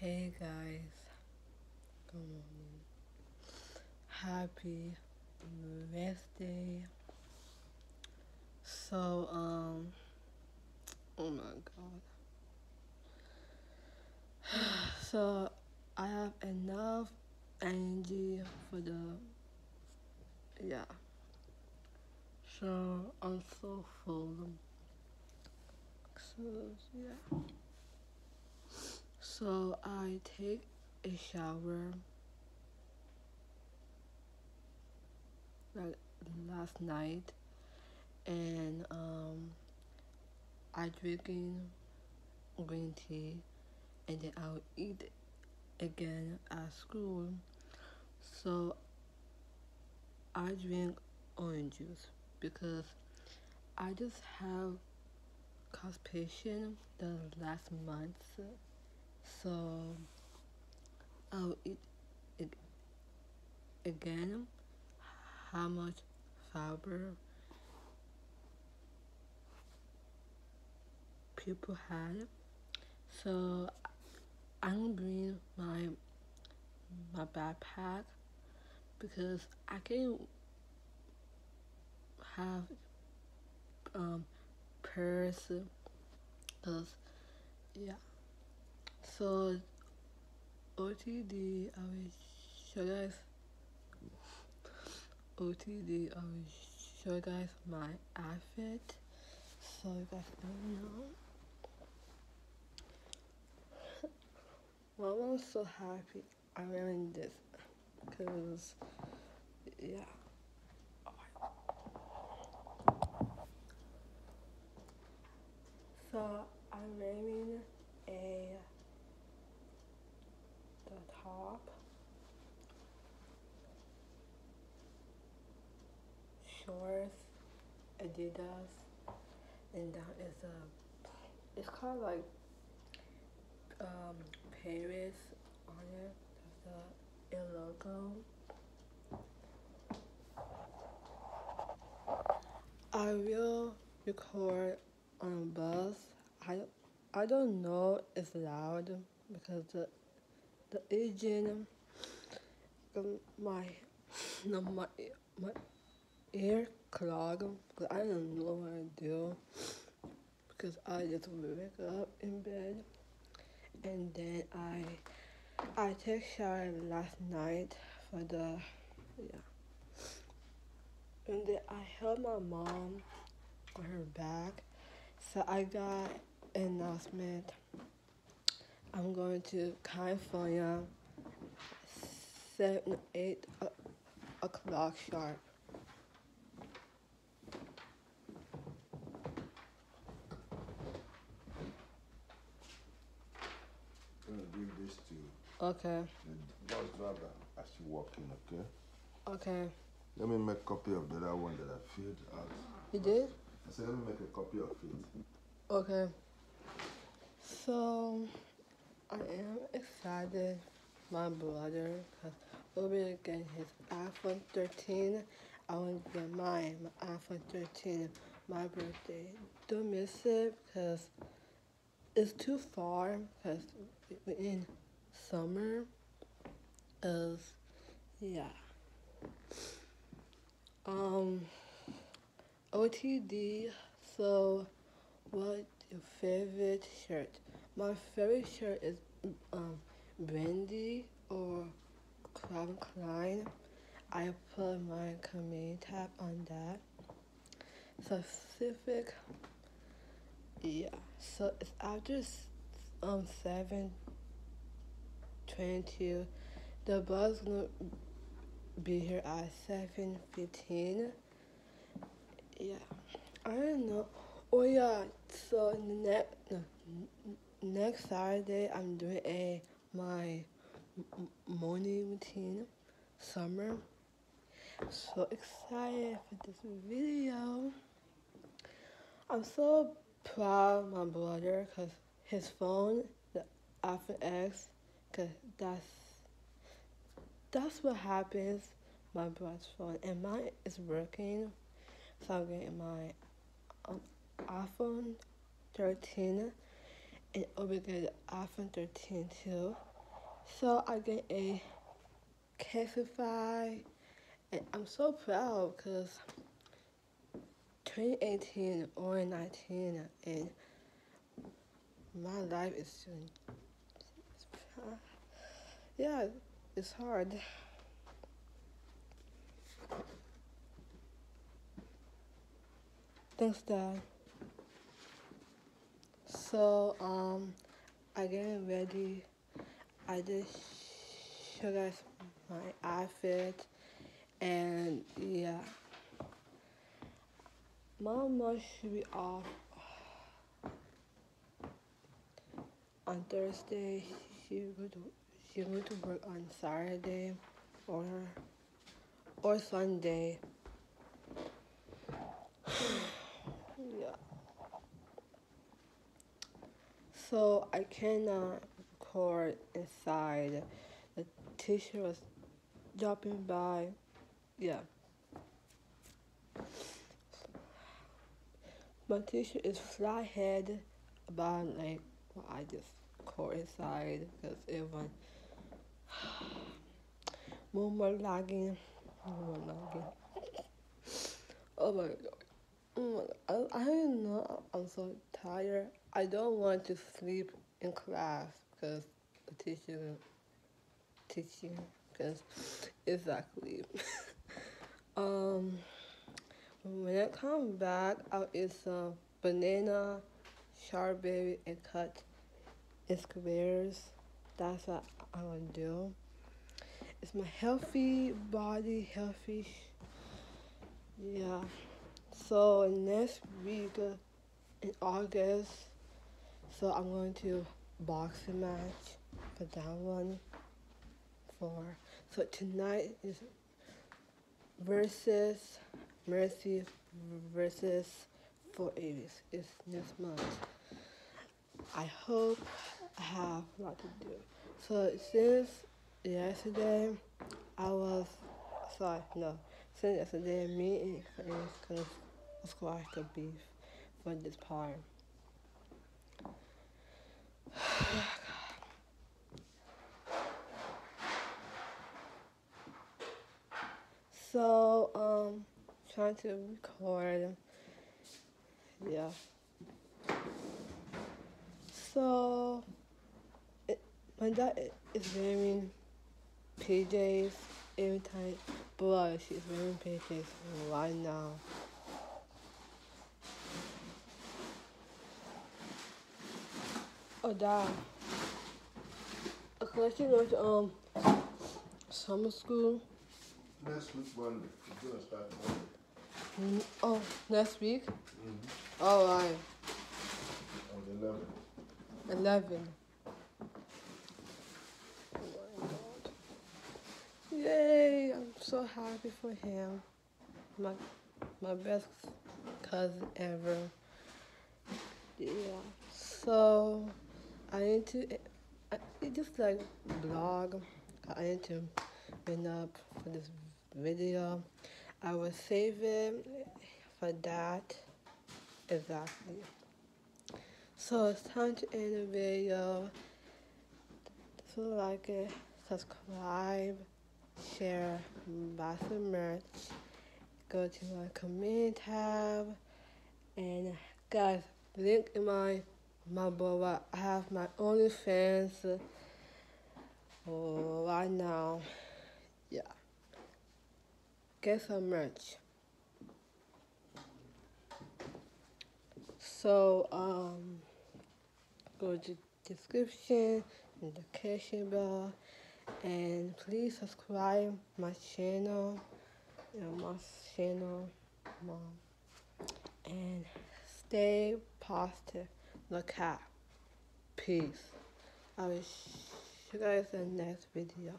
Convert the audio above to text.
Hey guys, good morning. Happy birthday. So, um, oh my god. So, I have enough energy for the, yeah. So, I'm so full. So, yeah. So I take a shower. Like last night. And um I drinking green tea. And then I'll eat again at school. So I drink orange juice because I just have constipation the last month so I'll eat it again how much fiber people had. So I'm bring my my backpack because I can have um purse because yeah so OTD, I will show you guys OTD, I will show you guys my outfit so you guys don't know. Well, I'm so happy I'm wearing this because, yeah. So I'm wearing a the top adidas and down is a it's called like um paris on it. There's the logo. I will record on a bus. I i don't know it's loud because the the agent my no my my ear clog because I don't know what I do because I just wake up in bed. And then I I took shower last night for the yeah. And then I held my mom on her back. So I got an announcement. I'm going to California, 7, 8 uh, o'clock sharp. I'm gonna bring this to Okay. bus driver as you walk in, okay? Okay. Let me make a copy of the other one that I filled out. You did? I said, let me make a copy of it. Okay. So, I am excited. My brother, because we'll be getting his iPhone 13. I want to get mine, my iPhone 13, my birthday. Don't miss it because it's too far because we're in summer. Cause, yeah. Um, OTD, so what your favorite shirt? My favorite shirt is um, Brandy or Calvin Klein. I put my community tab on that. Specific, yeah. So it's after um seven twenty-two. The bus gonna be here at seven fifteen. Yeah, I don't know. Oh yeah. So next no, next Saturday, I'm doing a my morning routine summer. So excited for this video. I'm so proud of my brother because his phone, the iPhone X, cause that's that's what happens. My brother's phone and mine is working, so I'm getting my um, iPhone 13 and be getting iPhone 13 too. So I get a Casify, and I'm so proud because 2018 or 19, and my life is soon. Yeah, it's hard. Thanks, Dad. So, um, I getting ready. I just show guys my outfit, and yeah, Mama should be off on Thursday. She go to she went to work on Saturday, or or Sunday. yeah. So I cannot record inside. The teacher was dropping by. Yeah. My teacher is flathead about like what I just caught inside because it was more more lagging. More lagging. Oh my god. Oh my god. I, don't know. I'm so tired. I don't want to sleep in class because the teacher teaching because exactly. um, when I come back, I'll eat some banana, strawberry, and cut in squares. That's what I will do. It's my healthy body, healthy. Yeah. So next week in August, so I'm going to boxing match for that one. For so tonight is versus Mercy versus for Aries. It's next month. I hope I have a lot to do. So since yesterday, I was sorry no. Since yesterday, me and friends gonna squash the beef for this part. So, um, trying to record. Yeah. So, it, my dad is wearing PJs every time, but she's wearing PJs right now. Oh, dad. You go to um summer school. Next week Monday. It's gonna start Mm, Monday. oh, next week? Mm-hmm. All right, On the 11th. 11. Oh my God. Yay, I'm so happy for him. My, my best cousin ever. Yeah, so I need to, I, just like blog. I need to bring up for this video. I will save it for that. Exactly. So it's time to end the video. So like it, subscribe, share, buy some merch, go to my community tab, and guys, link in my my bio. I have my only OnlyFans right now. Yeah. Get some merch. So, um, go to description and the caption bell, and please subscribe my channel, my channel, mom, and stay positive. Look out. Peace. I will see you guys in the next video.